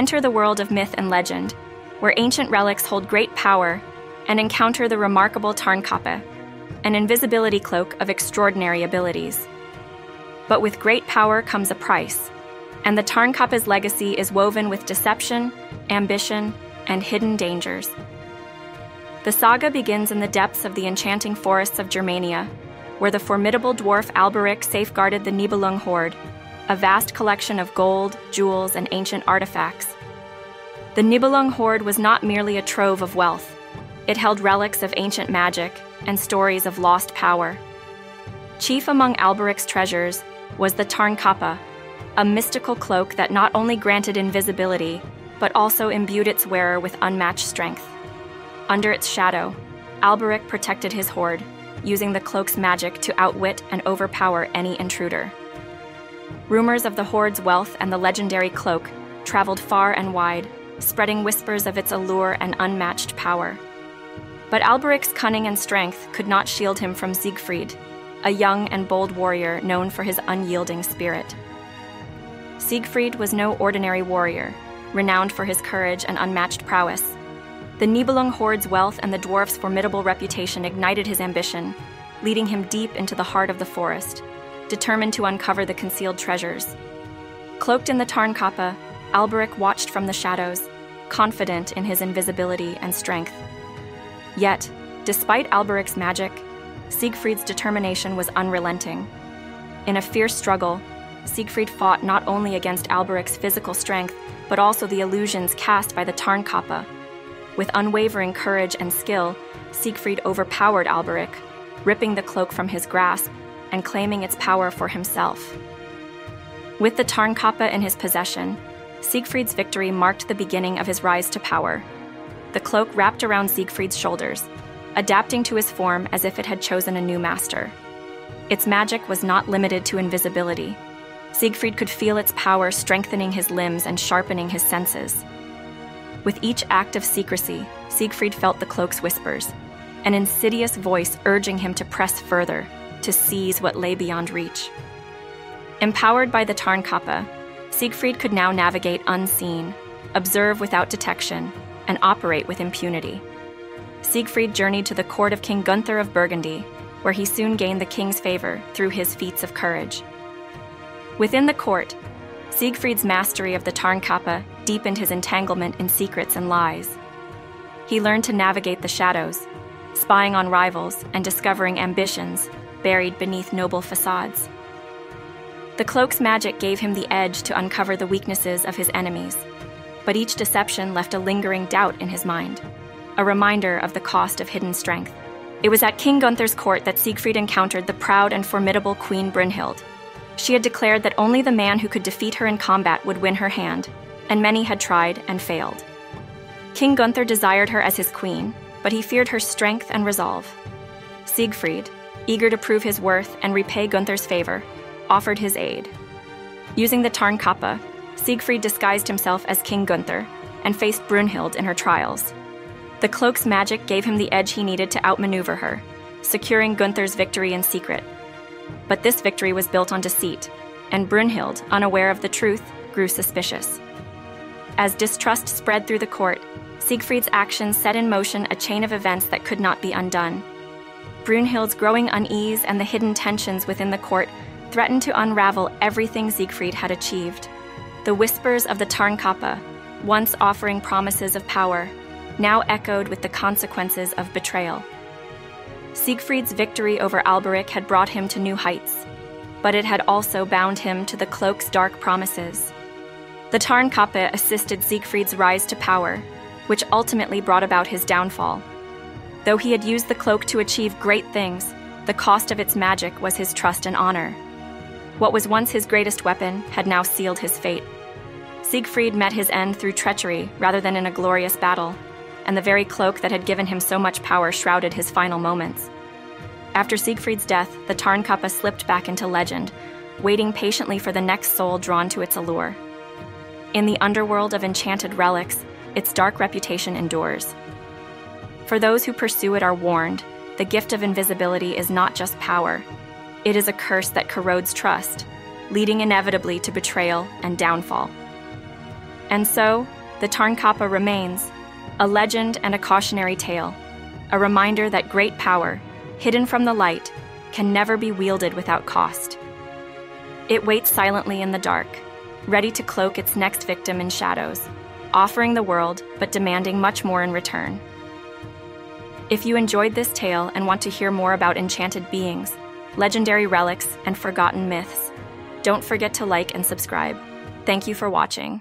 Enter the world of myth and legend, where ancient relics hold great power, and encounter the remarkable Tarnkappe, an invisibility cloak of extraordinary abilities. But with great power comes a price, and the Tarnkappe's legacy is woven with deception, ambition, and hidden dangers. The saga begins in the depths of the enchanting forests of Germania, where the formidable dwarf Alberich safeguarded the Nibelung hoard, a vast collection of gold, jewels, and ancient artifacts. The Nibelung hoard was not merely a trove of wealth, it held relics of ancient magic and stories of lost power. Chief among Alberich's treasures was the Tarnkappe, a mystical cloak that not only granted invisibility, but also imbued its wearer with unmatched strength. Under its shadow, Alberich protected his hoard, using the cloak's magic to outwit and overpower any intruder. Rumors of the Hoard's wealth and the legendary cloak traveled far and wide, spreading whispers of its allure and unmatched power. But Alberich's cunning and strength could not shield him from Siegfried, a young and bold warrior known for his unyielding spirit. Siegfried was no ordinary warrior, renowned for his courage and unmatched prowess. The Nibelung hoard's wealth and the dwarf's formidable reputation ignited his ambition, leading him deep into the heart of the forest, determined to uncover the concealed treasures. Cloaked in the Tarnkappe, Alberich watched from the shadows, confident in his invisibility and strength. Yet, despite Alberich's magic, Siegfried's determination was unrelenting. In a fierce struggle, Siegfried fought not only against Alberich's physical strength, but also the illusions cast by the Tarnkappe with unwavering courage and skill, Siegfried overpowered Alberich, ripping the cloak from his grasp and claiming its power for himself. With the Tarnkappe in his possession, Siegfried's victory marked the beginning of his rise to power. The cloak wrapped around Siegfried's shoulders, adapting to his form as if it had chosen a new master. Its magic was not limited to invisibility. Siegfried could feel its power strengthening his limbs and sharpening his senses. With each act of secrecy, Siegfried felt the cloak's whispers, an insidious voice urging him to press further, to seize what lay beyond reach. Empowered by the Tarnkappe, Siegfried could now navigate unseen, observe without detection, and operate with impunity. Siegfried journeyed to the court of King Gunther of Burgundy, where he soon gained the king's favor through his feats of courage. Within the court, Siegfried's mastery of the Tarnkappe deepened his entanglement in secrets and lies. He learned to navigate the shadows, spying on rivals and discovering ambitions buried beneath noble facades. The cloak's magic gave him the edge to uncover the weaknesses of his enemies, but each deception left a lingering doubt in his mind, a reminder of the cost of hidden strength. It was at King Gunther's court that Siegfried encountered the proud and formidable Queen Brunhild. She had declared that only the man who could defeat her in combat would win her hand, and many had tried and failed. King Gunther desired her as his queen, but he feared her strength and resolve. Siegfried, eager to prove his worth and repay Gunther's favor, offered his aid. Using the Tarnkappe, Siegfried disguised himself as King Gunther and faced Brunhild in her trials. The cloak's magic gave him the edge he needed to outmaneuver her, securing Gunther's victory in secret. But this victory was built on deceit, and Brunhild, unaware of the truth, grew suspicious. As distrust spread through the court, Siegfried's actions set in motion a chain of events that could not be undone. Brunhild's growing unease and the hidden tensions within the court threatened to unravel everything Siegfried had achieved. The whispers of the Tarnkappe, once offering promises of power, now echoed with the consequences of betrayal. Siegfried's victory over Alberich had brought him to new heights, but it had also bound him to the cloak's dark promises. The Tarnkappe assisted Siegfried's rise to power, which ultimately brought about his downfall. Though he had used the cloak to achieve great things, the cost of its magic was his trust and honor. What was once his greatest weapon had now sealed his fate. Siegfried met his end through treachery rather than in a glorious battle, and the very cloak that had given him so much power shrouded his final moments. After Siegfried's death, the Tarnkappe slipped back into legend, waiting patiently for the next soul drawn to its allure. In the underworld of enchanted relics, its dark reputation endures. For those who pursue it are warned the gift of invisibility is not just power, it is a curse that corrodes trust, leading inevitably to betrayal and downfall. And so, the Tarnkappe remains, a legend and a cautionary tale, a reminder that great power, hidden from the light, can never be wielded without cost. It waits silently in the dark, ready to cloak its next victim in shadows, offering the world but demanding much more in return. If you enjoyed this tale and want to hear more about enchanted beings, legendary relics, and forgotten myths, don't forget to like and subscribe. Thank you for watching.